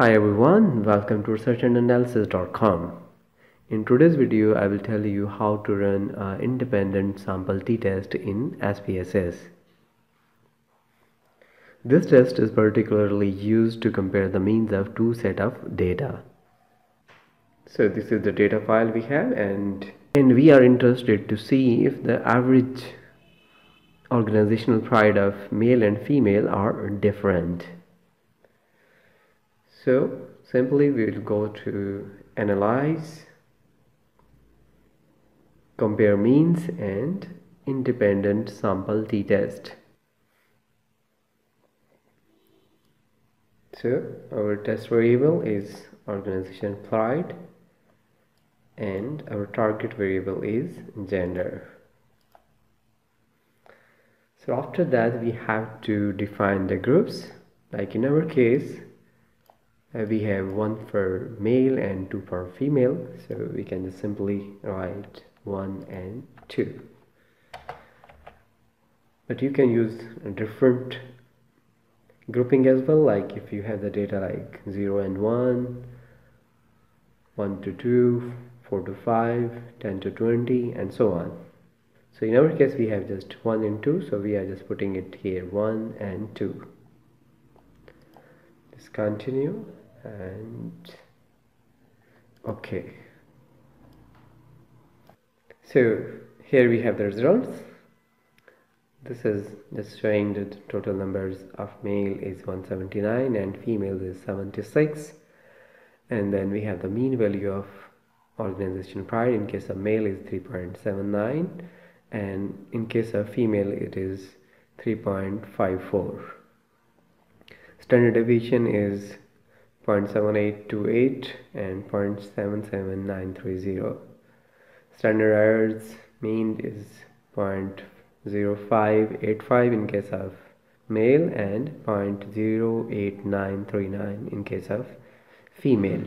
Hi everyone, welcome to researchandanalysis.com. In today's video, I will tell you how to run an independent sample t-test in SPSS. This test is particularly used to compare the means of two set of data. So this is the data file we have and, and we are interested to see if the average organizational pride of male and female are different so simply we will go to analyze compare means and independent sample t-test so our test variable is organization pride and our target variable is gender. So after that we have to define the groups. Like in our case uh, we have one for male and two for female so we can just simply write one and two. But you can use a different grouping as well like if you have the data like 0 and 1 1 to 2 4 to 5 10 to 20 and so on. So in our case we have just 1 and 2 so we are just putting it here 1 and 2 just continue and okay. So here we have the results. This is just showing the total numbers of male is 179 and female is 76 and then we have the mean value of organization pride in case of male is 3.79 and in case of female it is 3.54 standard deviation is 0.7828 and 0.77930 standard errors mean is 0.0585 in case of male and 0.08939 in case of female.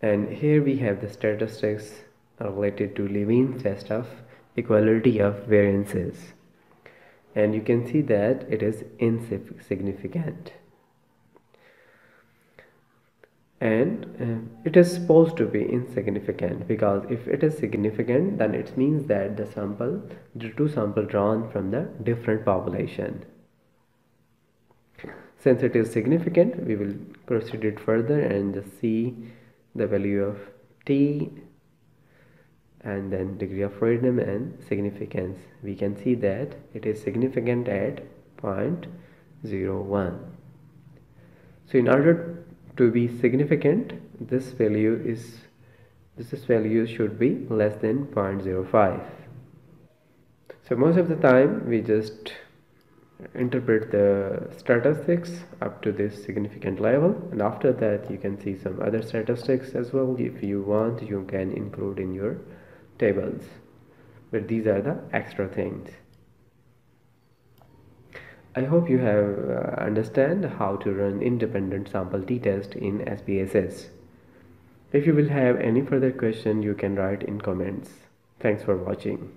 And here we have the statistics related to Levene's test of equality of variances. And you can see that it is insignificant and uh, it is supposed to be insignificant because if it is significant then it means that the sample the two sample drawn from the different population. Since it is significant we will proceed it further and just see the value of t and then degree of freedom and significance. We can see that it is significant at 0.01 so in order to be significant this value is this value should be less than 0.05 so most of the time we just interpret the statistics up to this significant level and after that you can see some other statistics as well. If you want you can include in your tables. But these are the extra things I hope you have uh, understand how to run independent sample t-test in SPSS. If you will have any further question you can write in comments. Thanks for watching.